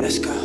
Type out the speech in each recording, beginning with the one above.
Let's go.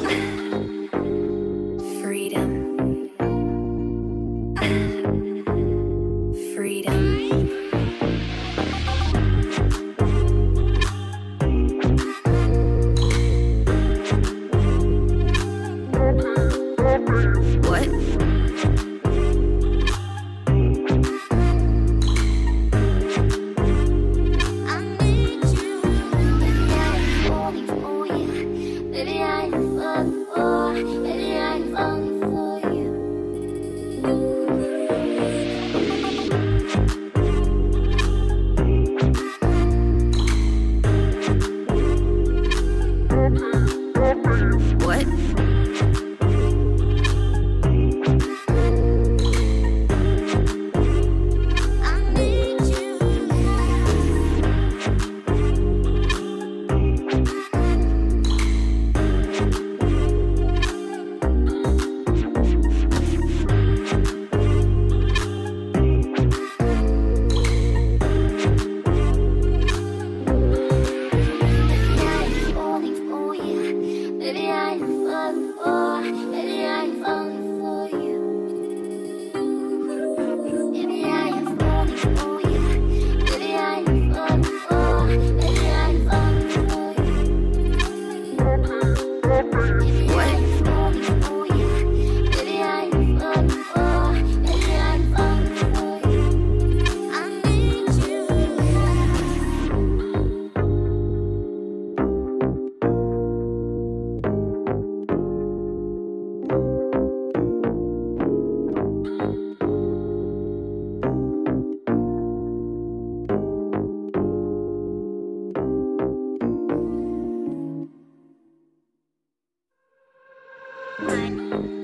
What? Let's